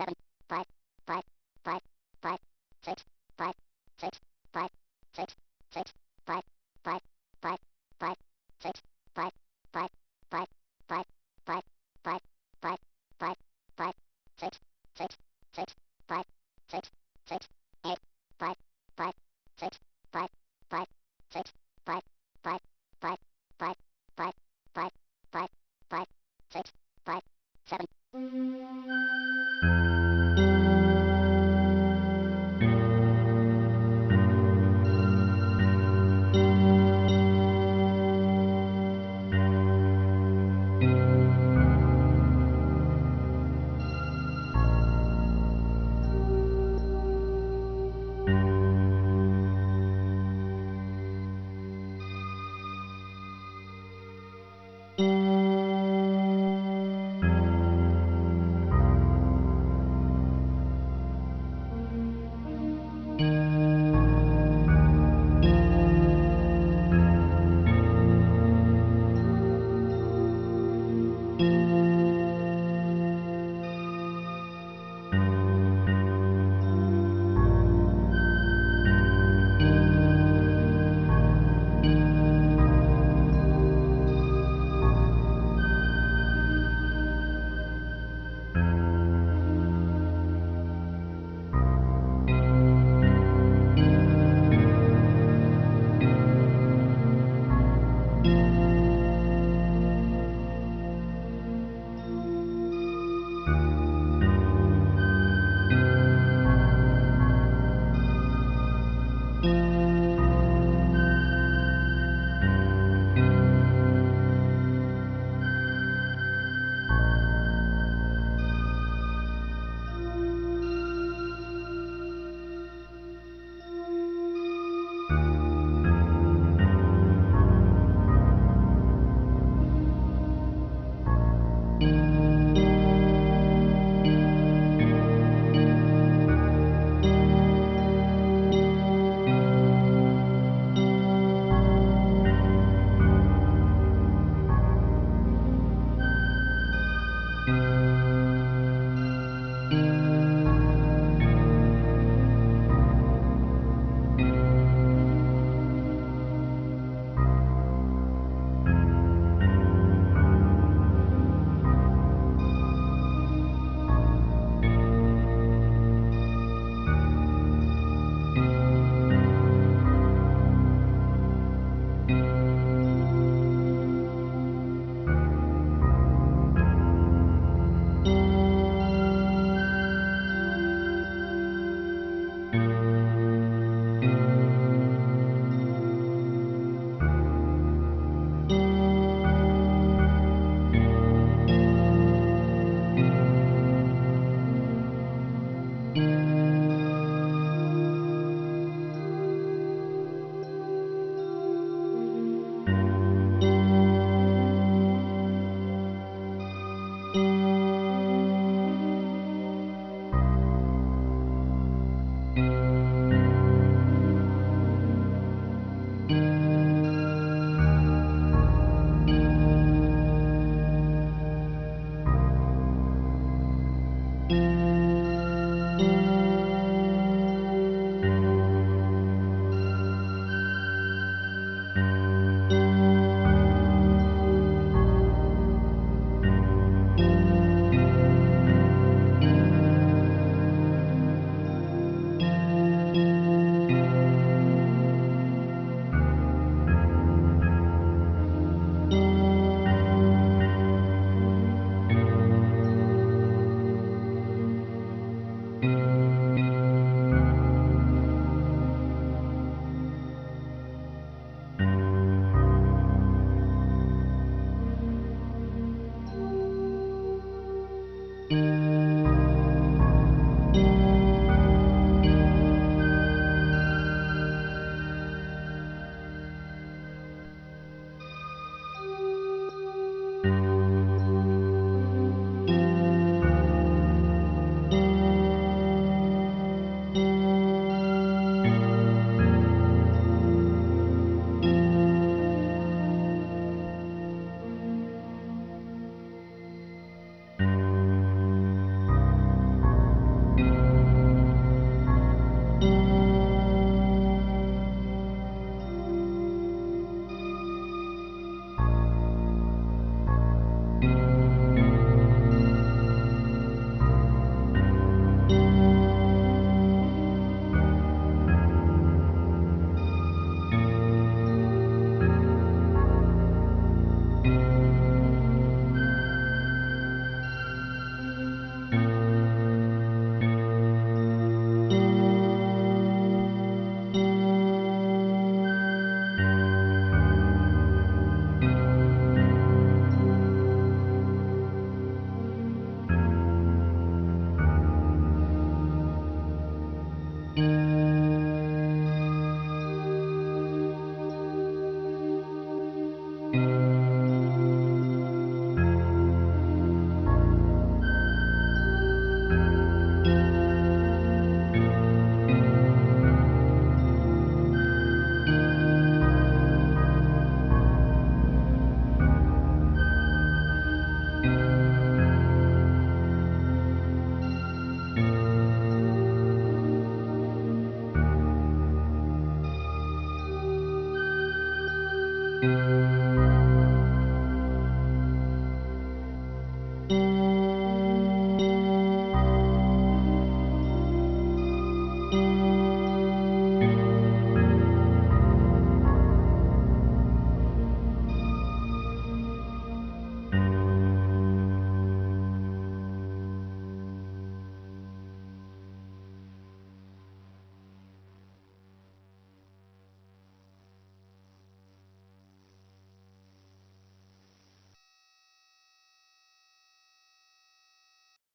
seven, five, five,